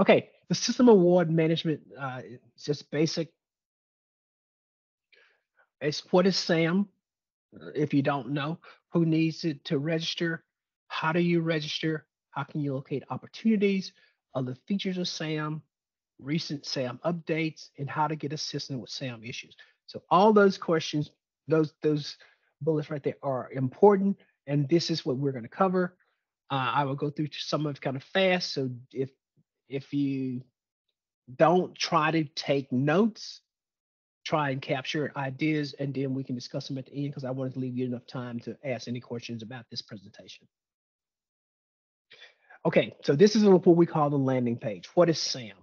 Okay, the system award management uh, is just basic. It's what is SAM? If you don't know, who needs it to register? How do you register? How can you locate opportunities? Other features of SAM, recent SAM updates, and how to get assistance with SAM issues. So all those questions, those those bullets right there are important, and this is what we're going to cover. Uh, I will go through some of kind of fast. So if if you don't try to take notes, try and capture ideas, and then we can discuss them at the end because I wanted to leave you enough time to ask any questions about this presentation. Okay, so this is what we call the landing page. What is SAM?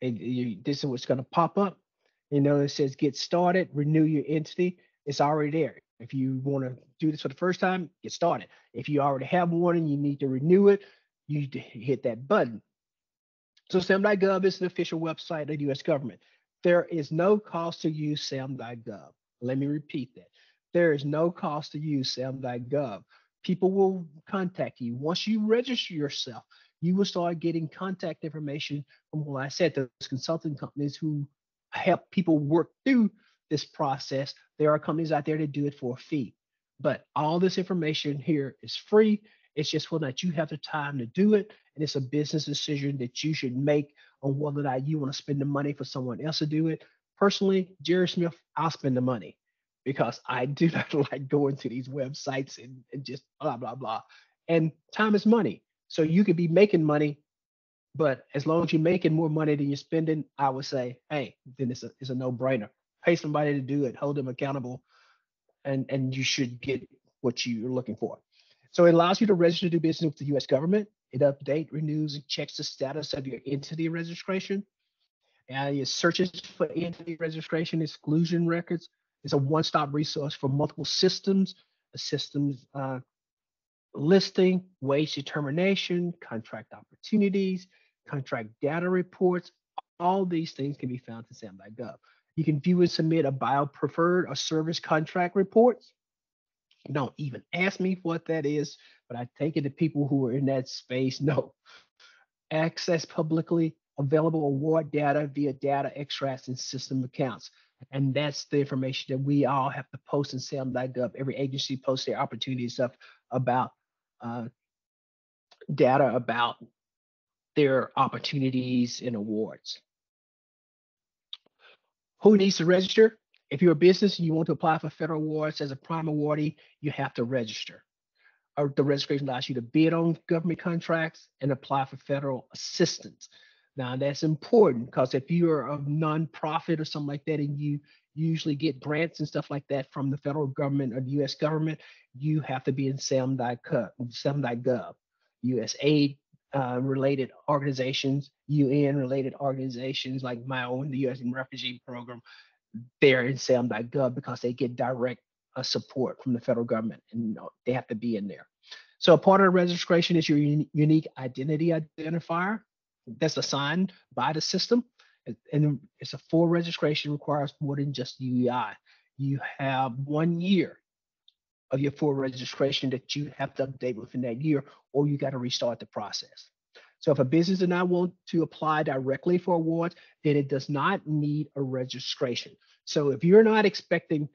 And you, this is what's going to pop up. You know, it says get started, renew your entity. It's already there. If you want to do this for the first time, get started. If you already have one and you need to renew it, you hit that button. So SAM.gov is the official website of the US government. There is no cost to use SAM.gov. Let me repeat that. There is no cost to use SAM.gov. People will contact you. Once you register yourself, you will start getting contact information from what I said, those consulting companies who help people work through this process. There are companies out there that do it for a fee. But all this information here is free. It's just whether or not you have the time to do it. And it's a business decision that you should make on whether or not you want to spend the money for someone else to do it. Personally, Jerry Smith, I'll spend the money because I do not like going to these websites and, and just blah, blah, blah. And time is money. So you could be making money, but as long as you're making more money than you're spending, I would say, hey, then it's a, it's a no brainer. Pay somebody to do it, hold them accountable, and, and you should get what you're looking for. So it allows you to register to do business with the US government. It updates, renews, and checks the status of your entity registration. And it searches for entity registration exclusion records. It's a one-stop resource for multiple systems, systems uh, listing, wage determination, contract opportunities, contract data reports. All these things can be found in SAM.gov. You can view and submit a BioPreferred or service contract reports. Don't even ask me what that is, but I take it that people who are in that space know. Access publicly available award data via data extracts and system accounts. And that's the information that we all have to post in SAM.gov. Every agency posts their opportunity stuff about uh, data about their opportunities and awards. Who needs to register? If you're a business and you want to apply for federal awards as a prime awardee, you have to register. Or the registration allows you to bid on government contracts and apply for federal assistance. Now that's important because if you're a nonprofit or something like that and you usually get grants and stuff like that from the federal government or the US government, you have to be in SAM.gov, SAM.gov. USAID uh, related organizations, UN related organizations like my own, the US Refugee Program, they're in SAM.gov because they get direct uh, support from the federal government and you know, they have to be in there. So a part of the registration is your un unique identity identifier that's assigned by the system. And it's a full registration requires more than just UEI. You have one year of your full registration that you have to update within that year, or you got to restart the process. So if a business does not want to apply directly for awards, then it does not need a registration. So if you're not expecting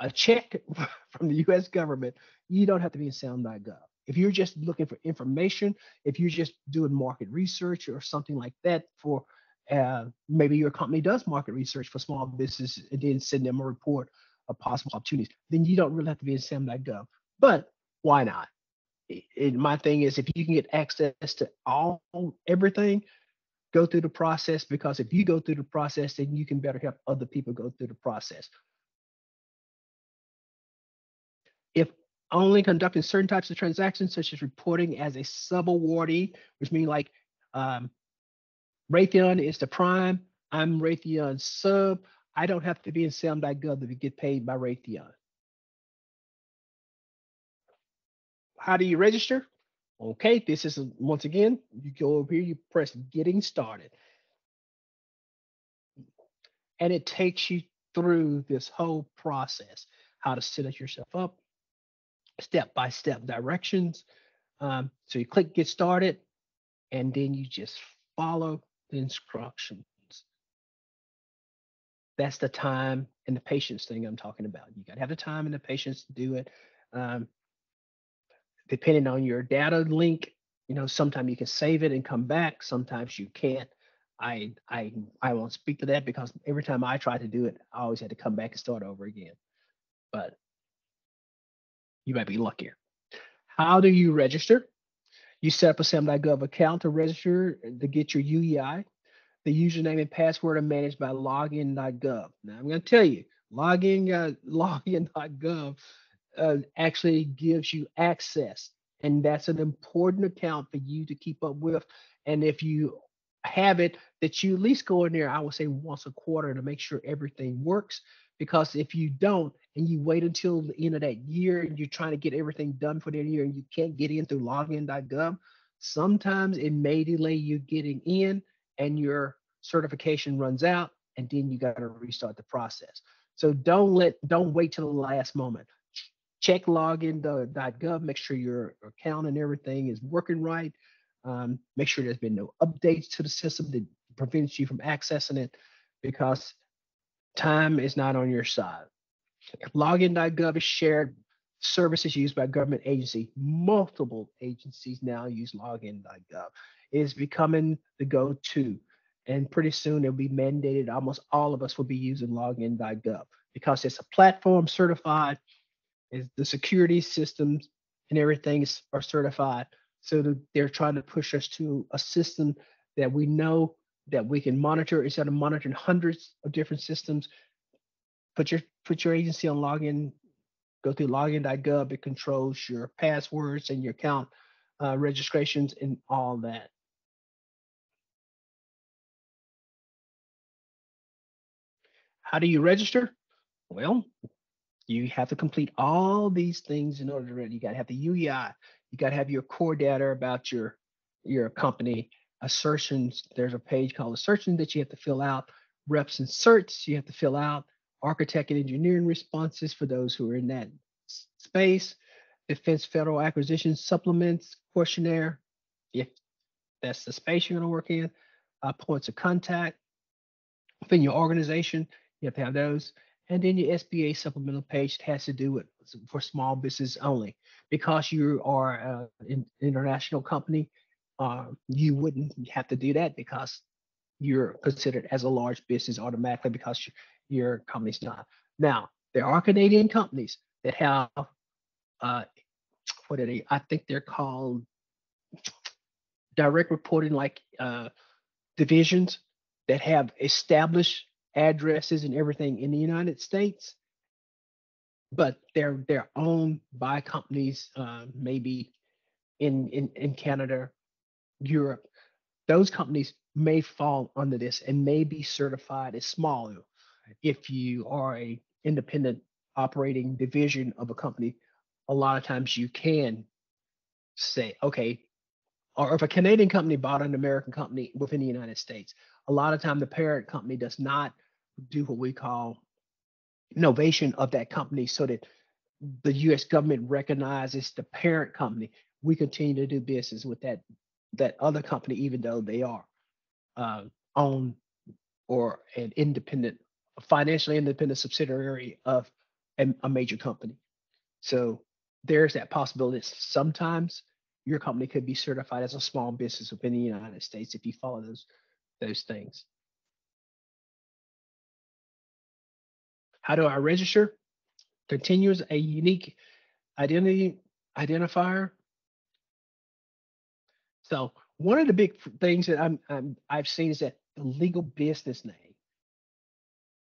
a check from the US government, you don't have to be in SAM.gov. If you're just looking for information, if you're just doing market research or something like that for uh, maybe your company does market research for small businesses and then send them a report of possible opportunities, then you don't really have to be in SAM.gov. But why not? It, my thing is if you can get access to all everything, go through the process because if you go through the process, then you can better help other people go through the process. If only conducting certain types of transactions, such as reporting as a sub-awardee, which means like um, Raytheon is the prime, I'm Raytheon sub, I don't have to be in SAM.gov to get paid by Raytheon. How do you register? Okay, this is once again, you go over here, you press getting started. And it takes you through this whole process, how to set yourself up, step-by-step -step directions. Um, so you click get started, and then you just follow the instructions. That's the time and the patience thing I'm talking about. You got to have the time and the patience to do it. Um, depending on your data link, you know, sometimes you can save it and come back. Sometimes you can't. I I I won't speak to that because every time I tried to do it, I always had to come back and start over again. But you might be luckier. How do you register? You set up a SAM.gov account to register to get your UEI. The username and password are managed by login.gov. Now I'm going to tell you, login uh, login.gov uh, actually gives you access, and that's an important account for you to keep up with. And if you have it, that you at least go in there, I would say once a quarter to make sure everything works. Because if you don't, and you wait until the end of that year, and you're trying to get everything done for that year, and you can't get in through login.gov, sometimes it may delay you getting in and your certification runs out and then you got to restart the process. So don't let don't wait till the last moment. Check login.gov, make sure your account and everything is working right. Um, make sure there's been no updates to the system that prevents you from accessing it because time is not on your side. Login.gov is shared services used by government agency. Multiple agencies now use login.gov. It is becoming the go-to and pretty soon it'll be mandated. Almost all of us will be using login.gov because it's a platform certified. Is the security systems and everything are certified. So they're trying to push us to a system that we know that we can monitor instead of monitoring hundreds of different systems. Put your put your agency on login. Go through login.gov. It controls your passwords and your account uh, registrations and all that. How do you register? Well, you have to complete all these things in order to. You got to have the UEI. You got to have your core data about your your company. Assertions. There's a page called assertions that you have to fill out. Reps and certs you have to fill out. Architect and engineering responses for those who are in that space. Defense Federal Acquisition Supplements questionnaire, if that's the space you're going to work in. Uh, points of contact within your organization. You have to have those. And then your SBA supplemental page has to do with for small business only. Because you are an international company, uh, you wouldn't have to do that because you're considered as a large business automatically because your company's not. Now, there are Canadian companies that have, uh, what are they? I think they're called direct reporting like uh, divisions that have established addresses and everything in the United States, but they're they're owned by companies, uh, maybe in, in in Canada, Europe. Those companies may fall under this and may be certified as small. If you are a independent operating division of a company, a lot of times you can say, okay, or if a Canadian company bought an American company within the United States, a lot of time the parent company does not do what we call novation of that company so that the US government recognizes the parent company. We continue to do business with that that other company, even though they are uh, owned or an independent, financially independent subsidiary of a, a major company. So there's that possibility. Sometimes your company could be certified as a small business within the United States if you follow those those things. How do I register? Continues a unique identity identifier. So one of the big things that I'm, I'm I've seen is that the legal business name.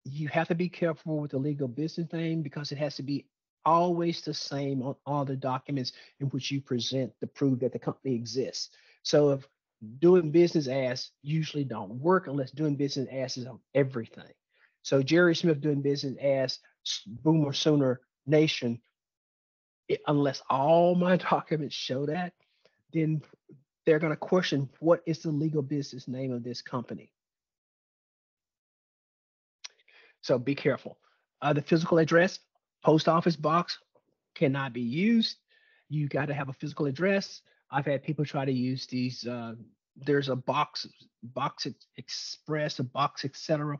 You have to be careful with the legal business name because it has to be always the same on all the documents in which you present to prove that the company exists. So if doing business as usually don't work unless doing business as is on everything. So Jerry Smith doing business as Boomer Sooner Nation, it, unless all my documents show that, then they're going to question what is the legal business name of this company. So be careful. Uh, the physical address, post office box cannot be used. You got to have a physical address. I've had people try to use these uh, there's a box box express, a box etc.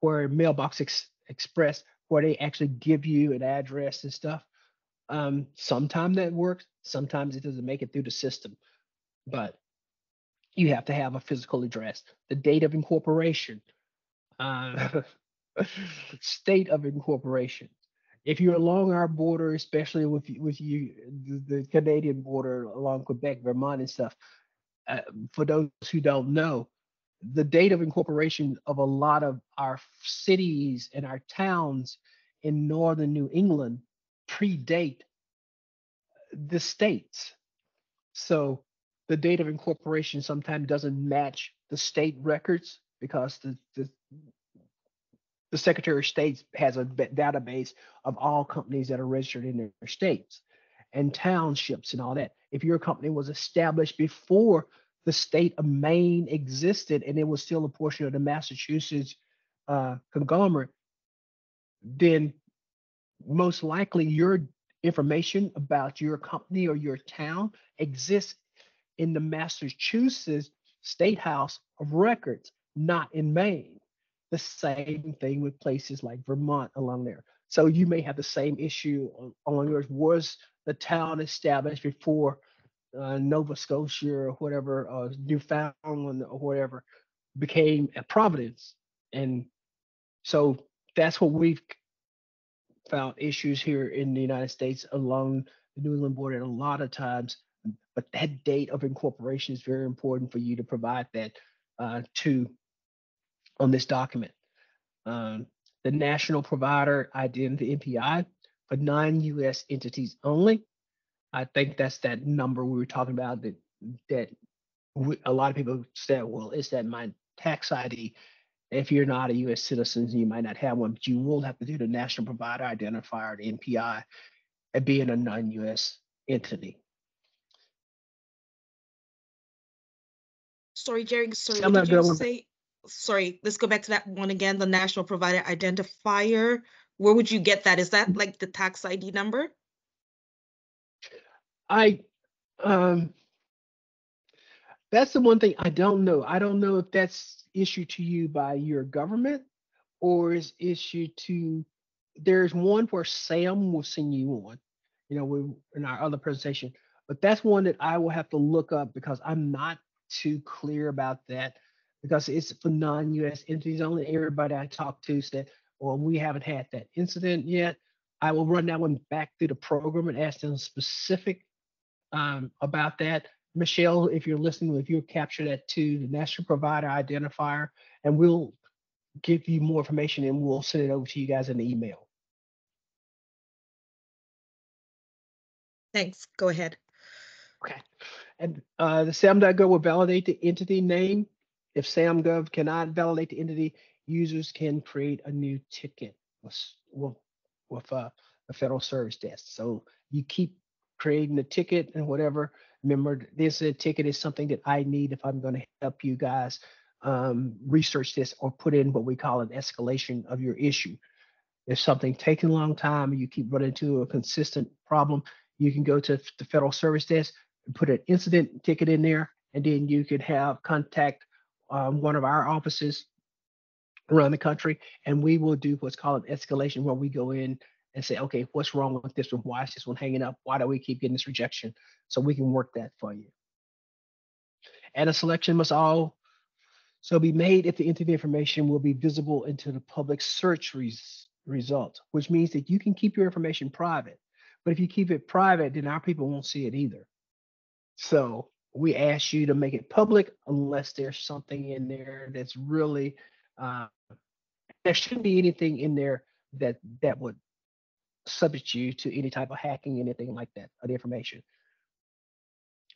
where mailbox ex, express where they actually give you an address and stuff. Um, sometimes that works, sometimes it doesn't make it through the system, but you have to have a physical address, the date of incorporation, uh, state of incorporation. If you're along our border, especially with with you, the, the Canadian border along Quebec, Vermont, and stuff, uh, for those who don't know, the date of incorporation of a lot of our cities and our towns in northern New England predate the states. So the date of incorporation sometimes doesn't match the state records because the, the the Secretary of State has a database of all companies that are registered in their states and townships and all that. If your company was established before the state of Maine existed and it was still a portion of the Massachusetts uh, conglomerate, then most likely your information about your company or your town exists in the Massachusetts State House of Records, not in Maine. The same thing with places like Vermont along there. So you may have the same issue along yours. Was the town established before uh, Nova Scotia or whatever, uh, Newfoundland or whatever, became a Providence? And so that's what we've found issues here in the United States along the New England border. A lot of times, but that date of incorporation is very important for you to provide that uh, to on this document. Um, the National Provider Identity NPI for non-U.S. entities only. I think that's that number we were talking about that that we, a lot of people said, well, is that my tax ID? If you're not a U.S. citizen, you might not have one, but you will have to do the National Provider Identifier, the NPI, and being a non-U.S. entity. Sorry, Jerry. Sorry, what did you say? Sorry, let's go back to that one again. The National Provider Identifier. Where would you get that? Is that like the tax ID number? I um that's the one thing I don't know. I don't know if that's issued to you by your government or is issued to there's one where Sam will send you one, you know, we, in our other presentation, but that's one that I will have to look up because I'm not too clear about that because it's for non-US entities only. Everybody I talk to said, well, we haven't had that incident yet. I will run that one back through the program and ask them specific um, about that. Michelle, if you're listening, if you capture that to the National Provider Identifier, and we'll give you more information and we'll send it over to you guys in the email. Thanks. Go ahead. Okay. And uh, the SAM.gov will validate the entity name. If SAM.gov cannot validate the entity, users can create a new ticket with, with, with uh, a federal service desk. So you keep creating the ticket and whatever. Remember, this a ticket is something that I need if I'm going to help you guys um, research this or put in what we call an escalation of your issue. If something taking a long time and you keep running into a consistent problem, you can go to the federal service desk and put an incident ticket in there, and then you could have contact um, one of our offices around the country, and we will do what's called an escalation, where we go in and say, okay, what's wrong with this one? Why is this one hanging up? Why do we keep getting this rejection? So we can work that for you. And a selection must all so be made if the entity information will be visible into the public search res result, which means that you can keep your information private. But if you keep it private, then our people won't see it either. So we ask you to make it public unless there's something in there that's really uh, there shouldn't be anything in there that that would subject you to any type of hacking, anything like that, of the information.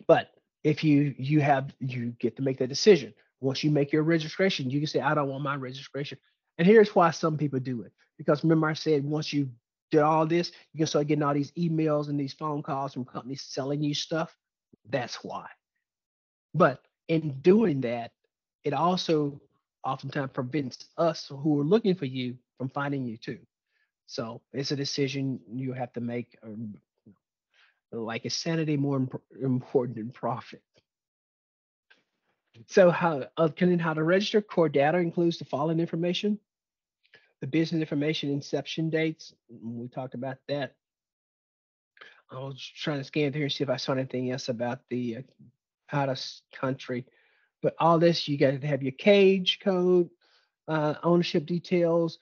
But if you you have you get to make that decision. Once you make your registration, you can say, I don't want my registration. And here's why some people do it. Because remember, I said once you did all this, you can start getting all these emails and these phone calls from companies selling you stuff. That's why. But in doing that, it also oftentimes prevents us who are looking for you from finding you too. So it's a decision you have to make. Um, like is sanity more imp- important than profit? So how, uh, can, how to register core data includes the following information. The business information inception dates, we talked about that. I was trying to scan through and see if I saw anything else about the uh, out of country. But all this, you got to have your cage code, uh, ownership details.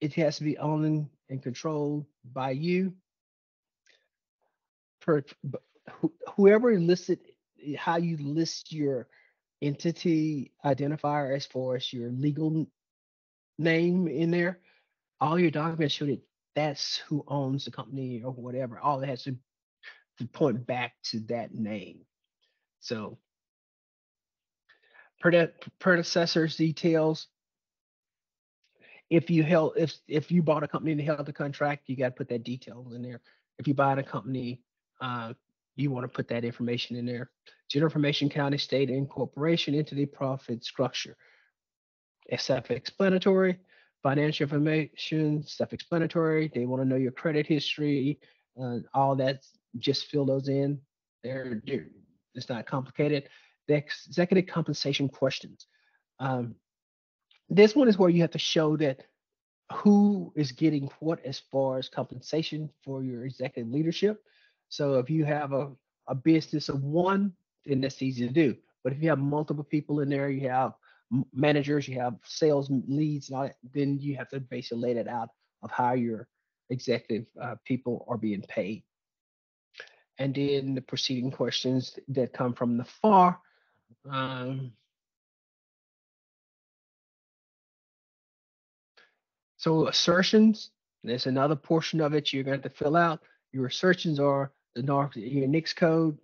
It has to be owned and controlled by you. Per, whoever listed how you list your entity identifier as far as your legal name in there, all your documents show that that's who owns the company or whatever. All it has to, to point back to that name. So prede- predecessors details. If you held, if if you bought a company and held the contract, you got to put that detail in there. If you buy a company, uh, you want to put that information in there. General information, county, state, incorporation, entity profit structure. It's self-explanatory. Financial information, self-explanatory. They want to know your credit history, uh, all that. Just fill those in. They're it's not complicated. The ex- executive compensation questions. Um, this one is where you have to show that who is getting what as far as compensation for your executive leadership. So if you have a, a business of one, then that's easy to do. But if you have multiple people in there, you have managers, you have sales leads, and all that, then you have to basically lay that out of how your executive uh, people are being paid. And then the preceding questions that come from the FAR. Um, so assertions, there's another portion of it you're going to have to fill out. Your assertions are the NARC, your NAICS code,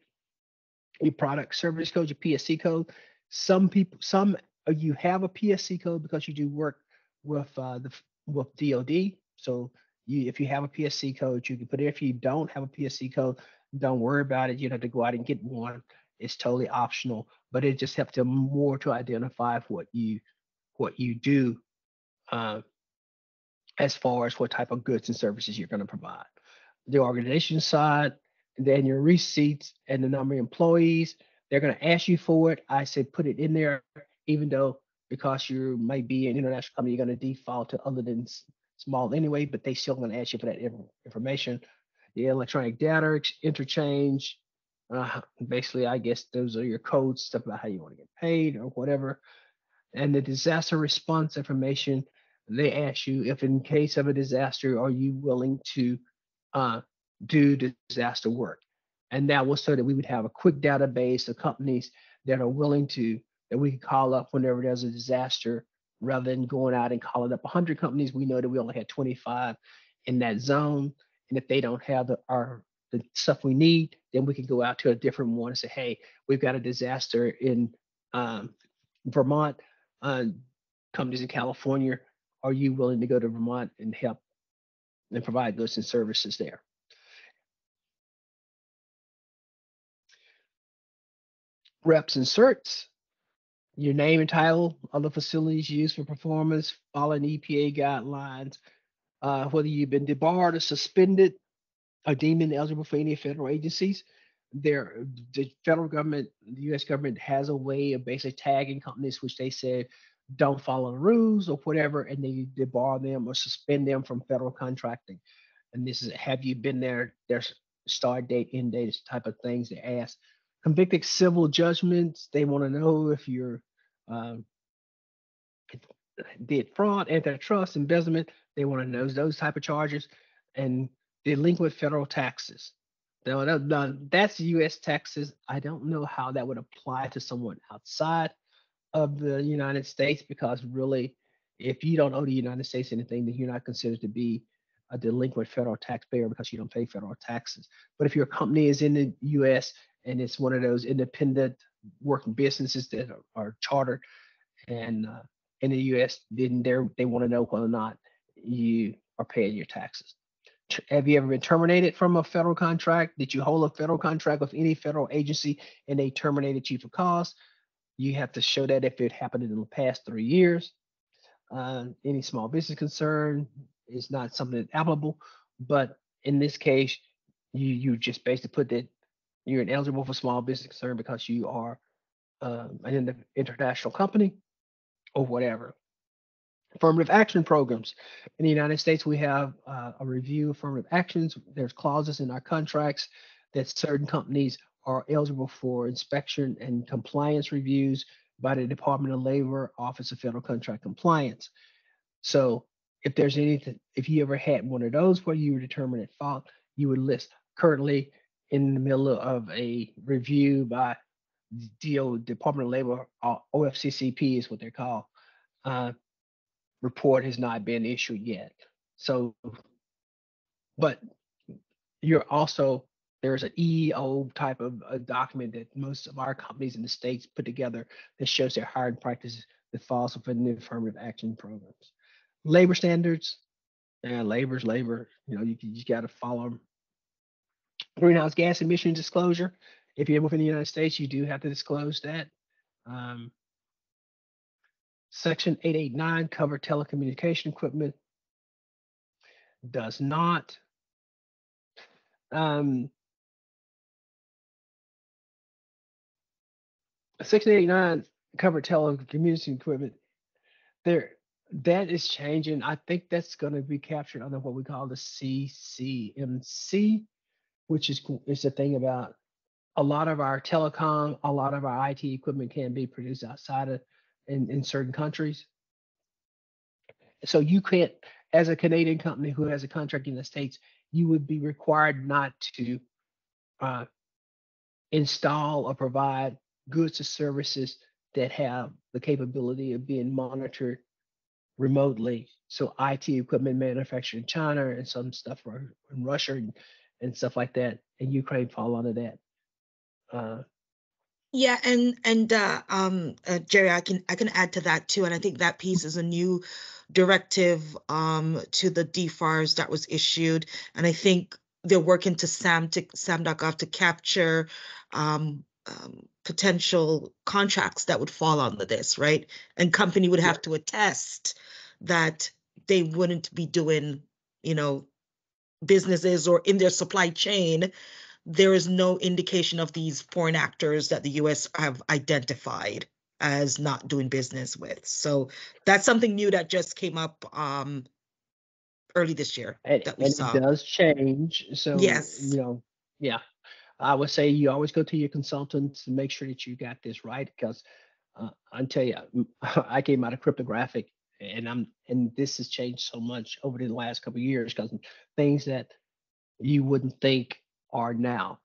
your product service code, your PSC code. Some people, some you have a PSC code because you do work with uh, the with DoD. So you, if you have a PSC code, you can put it. If you don't have a PSC code, don't worry about it. You don't have to go out and get one. It's totally optional, but it just helps them more to identify what you what you do uh, as far as what type of goods and services you're going to provide. The organization side, then your receipts and the number of employees, they're going to ask you for it. I say put it in there, even though because you might be an international company, you're going to default to other than small anyway, but they still going to ask you for that information. The electronic data interchange, uh, basically, I guess those are your codes, stuff about how you want to get paid or whatever. And the disaster response information, they ask you if in case of a disaster, are you willing to uh, do disaster work? And that was so that we would have a quick database of companies that are willing to, that we can call up whenever there's a disaster, rather than going out and calling up 100 companies. We know that we only had 25 in that zone. And if they don't have the, our, the stuff we need, then we can go out to a different one and say, hey, we've got a disaster in um, Vermont uh, companies in California, are you willing to go to Vermont and help and provide goods and services there? Reps and certs, your name and title, other facilities used for performance, following EPA guidelines, uh, whether you've been debarred or suspended or deemed ineligible for any federal agencies. There, the federal government, the U.S. government has a way of basically tagging companies which they said don't follow the rules or whatever, and they debar them or suspend them from federal contracting. And this is have you been there? There's start date, end date, type of things they ask. Convicted civil judgments, they want to know if you're um, did fraud, antitrust, embezzlement. They want to know those type of charges and delinquent federal taxes. Now, now, that's U.S. taxes. I don't know how that would apply to someone outside of the United States because really, if you don't owe the United States anything, then you're not considered to be a delinquent federal taxpayer because you don't pay federal taxes. But if your company is in the U.S. and it's one of those independent working businesses that are, are chartered and uh, in the U.S., then they they want to know whether or not you are paying your taxes. Have you ever been terminated from a federal contract? Did you hold a federal contract with any federal agency and they terminated you for cause? You have to show that if it happened in the past three years. Uh, any small business concern is not something that's applicable, but in this case, you you just basically put that you're ineligible for small business concern because you are um, an international company or whatever. Affirmative action programs. In the United States, we have uh, a review of affirmative actions. There's clauses in our contracts that certain companies are eligible for inspection and compliance reviews by the Department of Labor Office of Federal Contract Compliance. So if there's anything, if you ever had one of those where you were determined at fault, you would list currently in the middle of a review by DO Department of Labor, OFCCP is what they're called. Uh, report has not been issued yet. So, but you're also there's an EEO type of a document that most of our companies in the states put together that shows their hiring practices that falls within the affirmative action programs. Labor standards, yeah, labor's labor. You know, you you got to follow them. Greenhouse gas emission disclosure. If you're within the United States, you do have to disclose that. Um, Section 889 cover telecommunication equipment. Does not. Um, Section 889 cover telecommunication equipment. There, that is changing. I think that's going to be captured under what we call the CMMC, which is is the thing about a lot of our telecom, a lot of our IT equipment can be produced outside of in, in certain countries. So you can't, as a Canadian company who has a contract in the States, you would be required not to uh, install or provide goods or services that have the capability of being monitored remotely. So IT equipment manufactured in China and some stuff in Russia and, and stuff like that, and Ukraine fall under that. Uh, yeah, and and uh, um, uh, Jerry, I can I can add to that too, and I think that piece is a new directive um, to the DFARS that was issued, and I think they're working to SAM to SAM.gov to capture um, um, potential contracts that would fall under this, right? And company would have to attest that they wouldn't be doing, you know, businesses or in their supply chain there is no indication of these foreign actors that the US have identified as not doing business with. So that's something new that just came up um, early this year and, that we and saw. it does change. So yes, you know, yeah. I would say you always go to your consultants and make sure that you got this right because uh, I tell you, I came out of cryptographic and I'm and this has changed so much over the last couple years because things that you wouldn't think are now.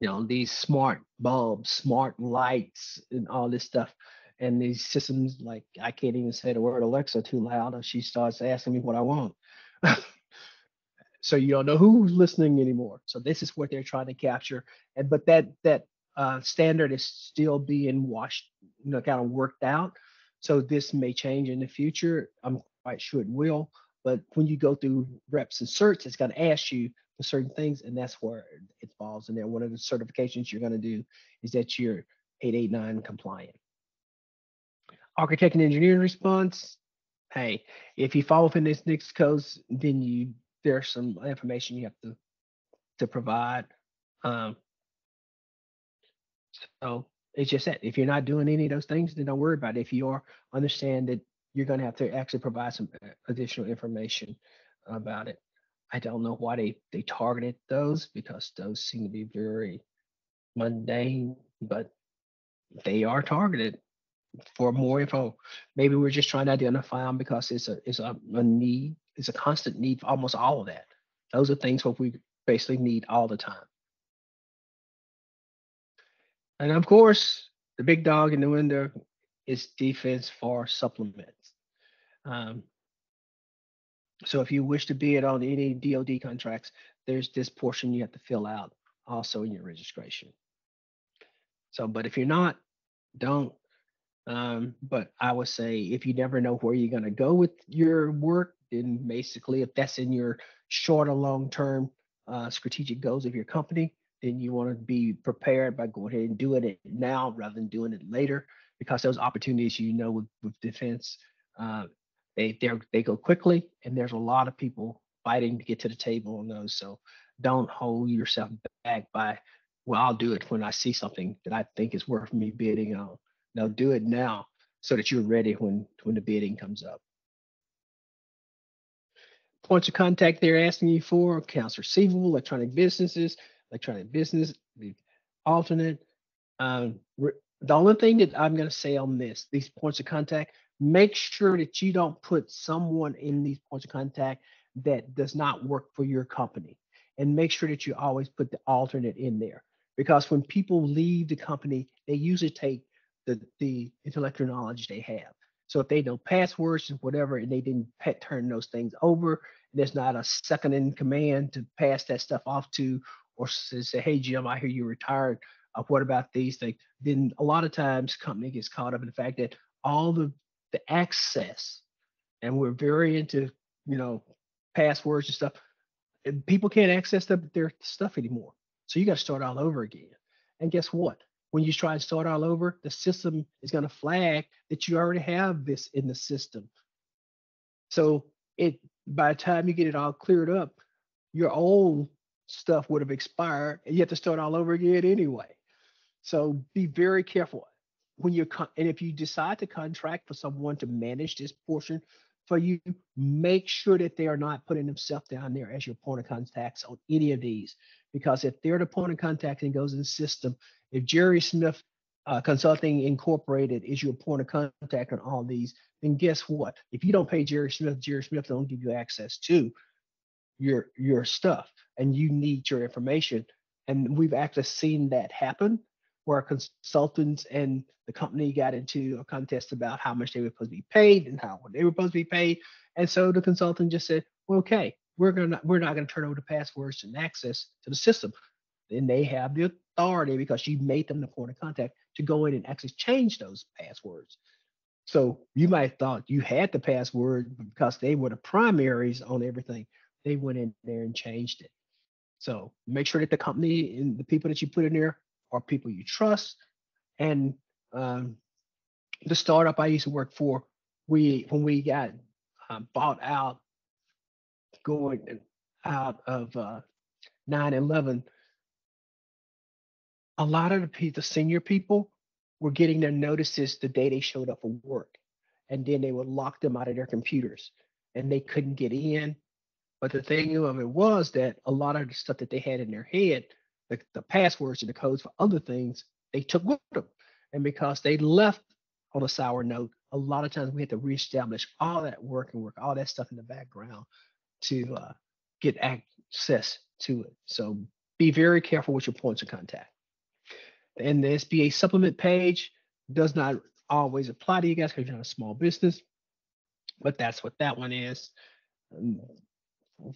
You know, these smart bulbs, smart lights, and all this stuff. And these systems, like I can't even say the word Alexa too loud, or she starts asking me what I want. so you don't know who's listening anymore. So this is what they're trying to capture. And but that that uh, standard is still being washed, you know, kind of worked out. So this may change in the future. I'm quite sure it will. But when you go through reps and certs, it's going to ask you for certain things, and that's where it falls in there. One of the certifications you're going to do is that you're 889 compliant. Architect and engineering response. Hey, if you fall within this next codes, then you there's some information you have to to provide. Um, so it's just that if you're not doing any of those things, then don't worry about it. If you are, understand that you're going to have to actually provide some uh, additional information about it. I don't know why they, they targeted those because those seem to be very mundane, but they are targeted for more info. Maybe we're just trying to identify them because it's a it's a, a need, it's a constant need for almost all of that. Those are things what we basically need all the time. And of course, the big dog in the window is defense for supplements. Um, so if you wish to be bid on any DoD contracts, there's this portion you have to fill out also in your registration. So, but if you're not, don't. Um, but I would say if you never know where you're going to go with your work, then basically if that's in your short or long term uh, strategic goals of your company, then you want to be prepared by going ahead and doing it now rather than doing it later because those opportunities you know with, with defense uh, they they they go quickly, and there's a lot of people fighting to get to the table on those. So don't hold yourself back by, well, I'll do it when I see something that I think is worth me bidding on. No, do it now so that you're ready when when the bidding comes up. Points of contact they're asking you for accounts receivable, electronic businesses, electronic business, the alternate. Um, re- the only thing that I'm going to say on this, these points of contact, make sure that you don't put someone in these points of contact that does not work for your company. And make sure that you always put the alternate in there. Because when people leave the company, they usually take the, the intellectual knowledge they have. So if they know passwords and whatever, and they didn't pet, turn those things over, there's not a second in command to pass that stuff off to, or say, hey, Jim, I hear you retired. Uh, what about these things? Then a lot of times company gets caught up in the fact that all the the access, and we're very into, you know, passwords and stuff. and People can't access their, their stuff anymore. So you got to start all over again. And guess what? When you try and start all over, the system is going to flag that you already have this in the system. So it by the time you get it all cleared up, your old stuff would have expired and you have to start all over again anyway. So be very careful when you're con- and if you decide to contract for someone to manage this portion for you, make sure that they are not putting themselves down there as your point of contacts on any of these. Because if they're the point of contact and goes in the system, if Jerry Smith uh, Consulting Incorporated is your point of contact on all these, then guess what? If you don't pay Jerry Smith, Jerry Smith don't give you access to your your stuff, and you need your information. And we've actually seen that happen where consultants and the company got into a contest about how much they were supposed to be paid and how they were supposed to be paid. And so the consultant just said, well, okay, we're gonna we're not gonna turn over the passwords and access to the system. Then they have the authority because you made them the point of contact to go in and actually change those passwords. So you might have thought you had the password because they were the primaries on everything. They went in there and changed it. So make sure that the company and the people that you put in there are people you trust. And um, the startup I used to work for, we when we got um, bought out, going out of uh, 9/11, a lot of the the senior people, were getting their notices the day they showed up for work, and then they would lock them out of their computers, and they couldn't get in. But the thing of it was that a lot of the stuff that they had in their head, the, the passwords and the codes for other things, they took with them. And because they left on a sour note, a lot of times we had to reestablish all that work and work, all that stuff in the background to uh, get access to it. So be very careful with your points of contact. And the SBA supplement page does not always apply to you guys because you're not a small business, but that's what that one is. Um,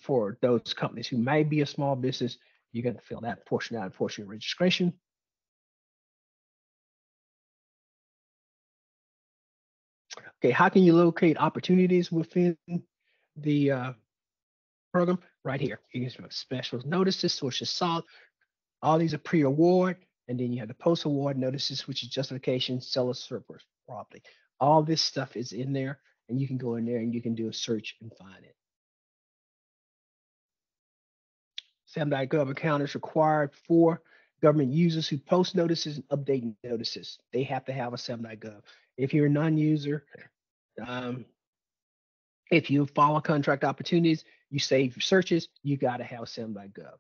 for those companies who may be a small business, you're going to fill that portion out, portion of registration. Okay, how can you locate opportunities within the uh, program? Right here, you can see special notices, sources sought. All these are pre-award, and then you have the post-award notices, which is justification, seller surplus property. All this stuff is in there, and you can go in there and you can do a search and find it. SAM.gov account is required for government users who post notices and update notices. They have to have a SAM.gov. If you're a non-user, um, if you follow contract opportunities, you save searches, you got to have SAM.gov.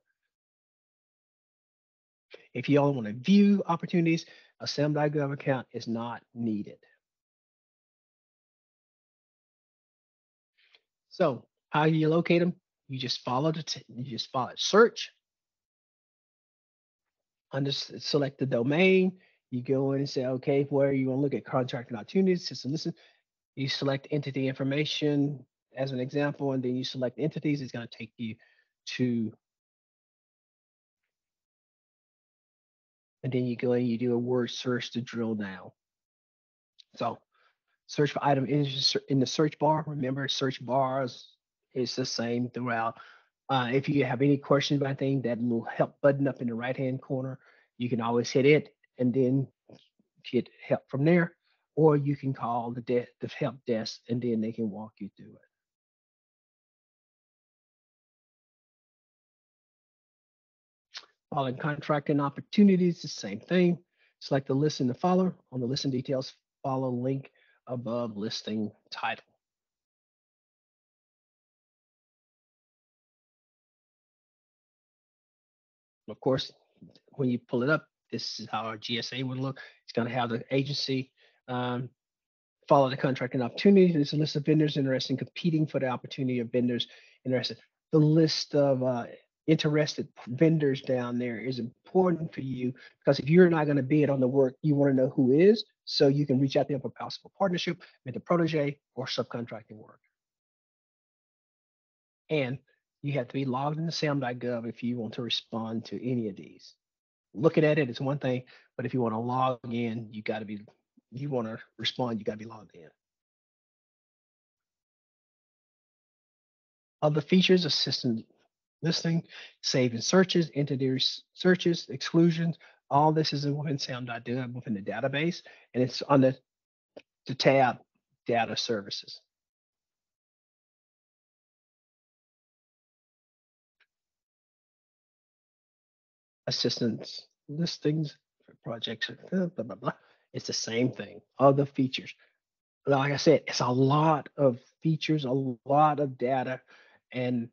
If you only want to view opportunities, a SAM.gov account is not needed. So how do you locate them? You just follow the, you just follow search. Under select the domain, you go in and say, okay, where you want to look at contracting opportunities, system listen. You select entity information as an example, and then you select entities. It's going to take you to, and then you go and you do a word search to drill down. So search for item in, in the search bar. Remember, search bars is the same throughout. Uh, if you have any questions about anything, that little help button up in the right hand corner, you can always hit it and then get help from there. Or you can call the, de- the help desk and then they can walk you through it. Following contracting opportunities, the same thing. Select the listen to follow. On the listen details, follow link above listing title. Of course, when you pull it up, this is how our GSA would look. It's going to have the agency um, follow the contracting opportunity. There's a list of vendors interested in competing for the opportunity of vendors interested. The list of uh, interested vendors down there is important for you because if you're not going to bid on the work, you want to know who is so you can reach out to them for possible partnership, with the protege, or subcontracting work. And you have to be logged into SAM.gov if you want to respond to any of these. Looking at it is one thing, but if you want to log in, you got to be, you want to respond, you got to be logged in. Other features, of assistant listing, saving searches, entity searches, exclusions. All this is within SAM.gov within the database, and it's on the, the tab data services. assistance listings for projects, blah, blah, blah. It's the same thing, other features. Like I said, it's a lot of features, a lot of data, and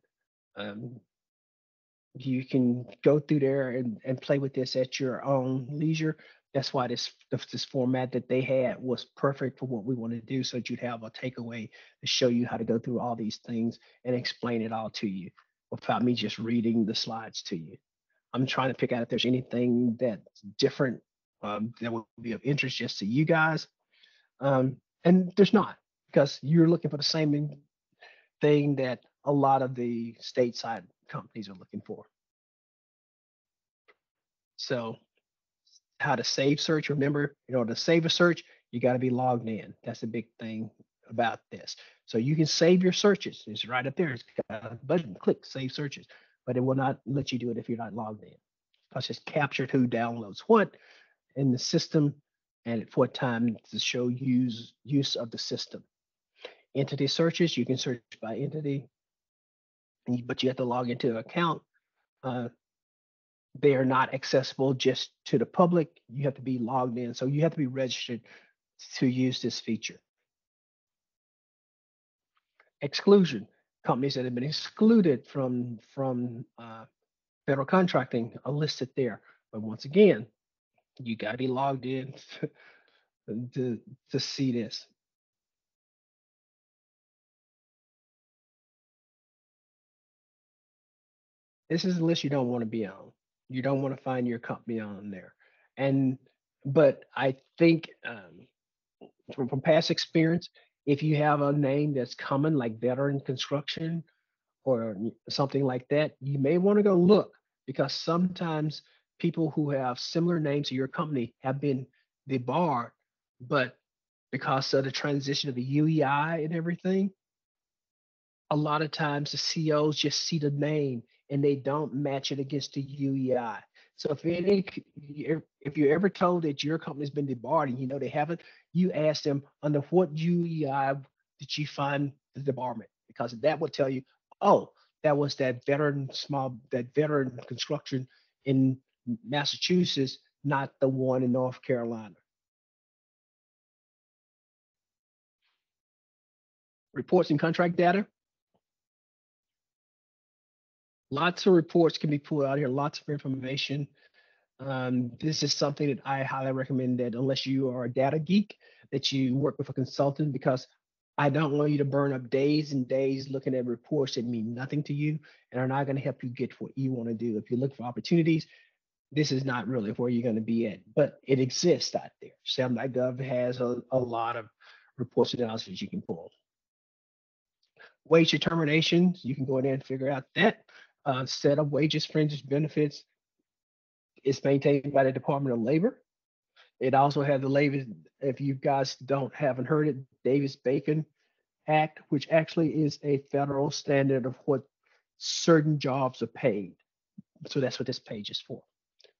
um, you can go through there and, and play with this at your own leisure. That's why this this format that they had was perfect for what we want to do, so that you'd have a takeaway to show you how to go through all these things and explain it all to you without me just reading the slides to you. I'm trying to pick out if there's anything that's different um, that would be of interest just to you guys. Um, and there's not because you're looking for the same thing that a lot of the stateside companies are looking for. So how to save search, remember, in order to save a search, you got to be logged in. That's a big thing about this. So you can save your searches. It's right up there. It's got a button, click save searches but it will not let you do it if you're not logged in. It's just captured who downloads what in the system and at what time to show use use of the system. Entity searches, you can search by entity, but you have to log into an account. Uh, they are not accessible just to the public. You have to be logged in. So you have to be registered to use this feature. Exclusion companies that have been excluded from from uh, federal contracting are listed there. But once again, you got to be logged in to to see this. This is a list you don't want to be on. You don't want to find your company on there. And but I think um, from, from past experience, if you have a name that's common like veteran construction or something like that, you may want to go look because sometimes people who have similar names to your company have been debarred, but because of the transition of the UEI and everything, a lot of times the COs just see the name and they don't match it against the UEI. So if any, if you're ever told that your company's been debarred and you know they haven't, you ask them under what UEI did you find the debarment? Because that will tell you, oh, that was that veteran small, that veteran construction in Massachusetts, not the one in North Carolina. Reports and contract data. Lots of reports can be pulled out here, lots of information. Um, this is something that I highly recommend that unless you are a data geek, that you work with a consultant because I don't want you to burn up days and days looking at reports that mean nothing to you and are not going to help you get what you want to do. If you look for opportunities, this is not really where you're going to be at, but it exists out there. SAM.gov has a, a lot of reports and analysis you can pull. Wage determinations, you can go in there and figure out that uh, set of wages, fringes, benefits is maintained by the Department of Labor. It also has the labor, if you guys don't haven't heard it, Davis-Bacon Act, which actually is a federal standard of what certain jobs are paid. So that's what this page is for,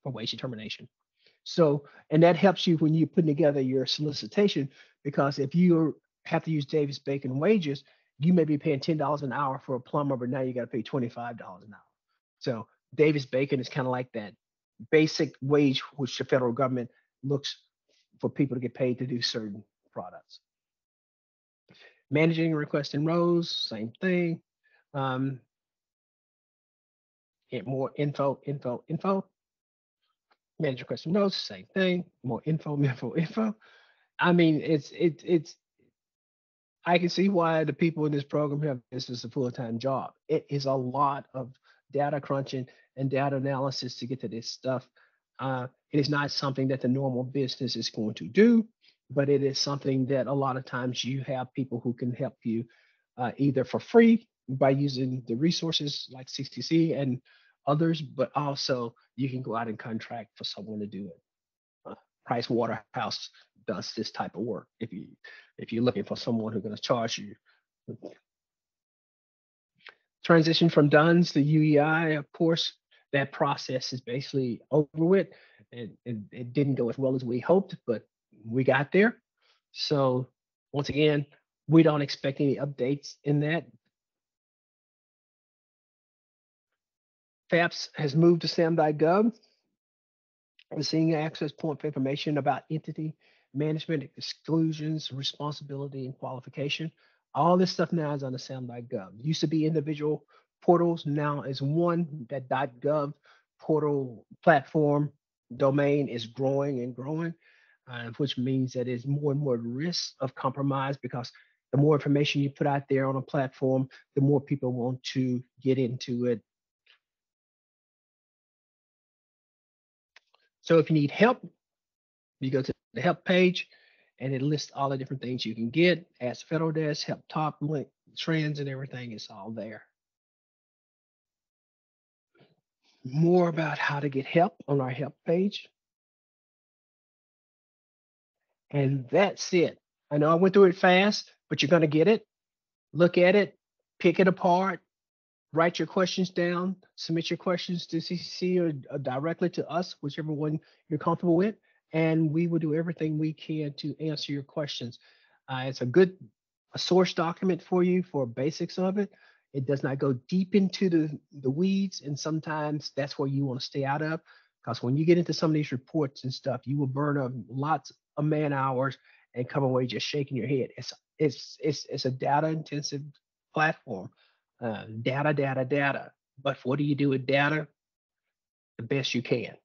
for wage determination. So, and that helps you when you're putting together your solicitation, because if you have to use Davis-Bacon wages, you may be paying $10 an hour for a plumber, but now you got to pay $25 an hour. So Davis-Bacon is kind of like that basic wage, which the federal government looks for people to get paid to do certain products. Managing requests requesting rows, same thing. Um, get more info, info, info. Manage requesting rows, same thing. More info, info, info. I mean, it's it it's. I can see why the people in this program have this as a full-time job. It is a lot of data crunching and data analysis to get to this stuff. Uh, it is not something that the normal business is going to do, but it is something that a lot of times you have people who can help you uh, either for free by using the resources like CCC and others, but also you can go out and contract for someone to do it. Uh, Price Waterhouse does this type of work. If you if you're looking for someone who's going to charge you. Transition from DUNS to UEI, of course, that process is basically over with. It, it, it didn't go as well as we hoped, but we got there. So once again, we don't expect any updates in that. FAPIIS has moved to SAM.gov. We're seeing access point for information about entity management, exclusions, responsibility, and qualification. All this stuff now is on the SAM.gov. Used to be individual portals, now is one that .gov portal platform domain is growing and growing, uh, which means that there's more and more risk of compromise because the more information you put out there on a platform, the more people want to get into it. So if you need help, you go to the help page and it lists all the different things you can get. Ask Federal Desk, help top link trends and everything is all there. More about how to get help on our help page. And that's it. I know I went through it fast, but you're going to get it. Look at it, pick it apart, write your questions down, submit your questions to CCC or directly to us, whichever one you're comfortable with and we will do everything we can to answer your questions. Uh, it's a good a source document for you for basics of it. It does not go deep into the, the weeds, and sometimes that's where you want to stay out of. Because when you get into some of these reports and stuff, you will burn up lots of man hours and come away just shaking your head. It's it's it's it's a data intensive platform. Uh, data, data, data. But what do you do with data? The best you can.